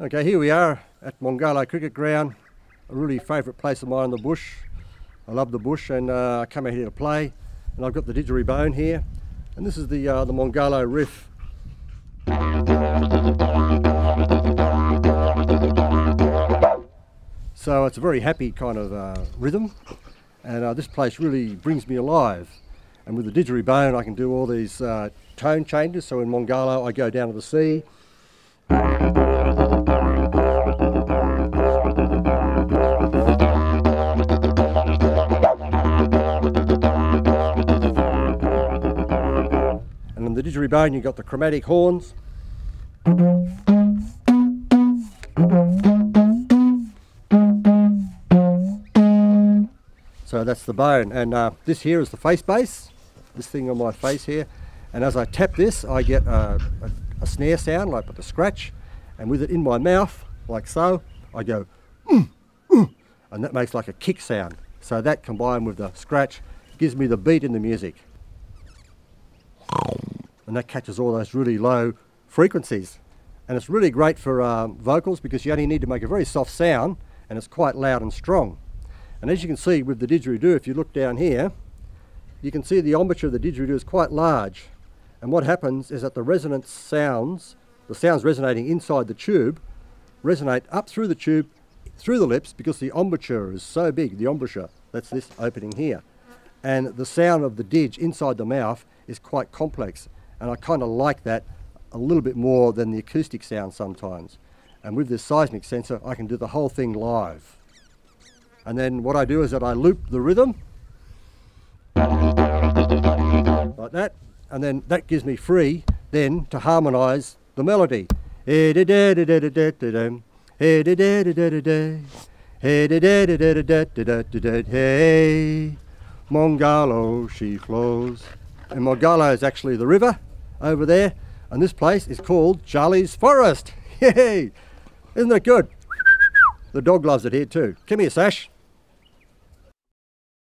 Okay, here we are at Mongalo Cricket Ground, a really favourite place of mine in the bush. I love the bush and uh, I come out here to play. And I've got the didgeridoo bone here, and this is the uh, the Mongalo riff. So it's a very happy kind of uh, rhythm, and uh, this place really brings me alive. And with the didgeridoo, I can do all these uh, tone changes. So in Mongalo, I go down to the sea. In the didgeridoo, you've got the chromatic horns. So that's the bone. And uh, this here is the face bass, this thing on my face here. And as I tap this, I get a, a, a snare sound, like with a scratch. And with it in my mouth, like so, I go, mm, mm, and that makes like a kick sound. So that combined with the scratch gives me the beat in the music. And that catches all those really low frequencies. And it's really great for um, vocals because you only need to make a very soft sound and it's quite loud and strong. And as you can see with the didgeridoo, if you look down here, you can see the embouchure of the didgeridoo is quite large. And what happens is that the resonance sounds, the sounds resonating inside the tube, resonate up through the tube, through the lips, because the embouchure is so big, the embouchure, that's this opening here. And the sound of the didge inside the mouth is quite complex. And I kind of like that a little bit more than the acoustic sound sometimes. And with this seismic sensor, I can do the whole thing live. And then what I do is that I loop the rhythm like that, and then that gives me free then to harmonize the melody. Hey, Mongalo she flows. And Mongalo is actually the river over there, and this place is called Charlie's Forest. Yay! Isn't it good? The dog loves it here too. Come here, Sash.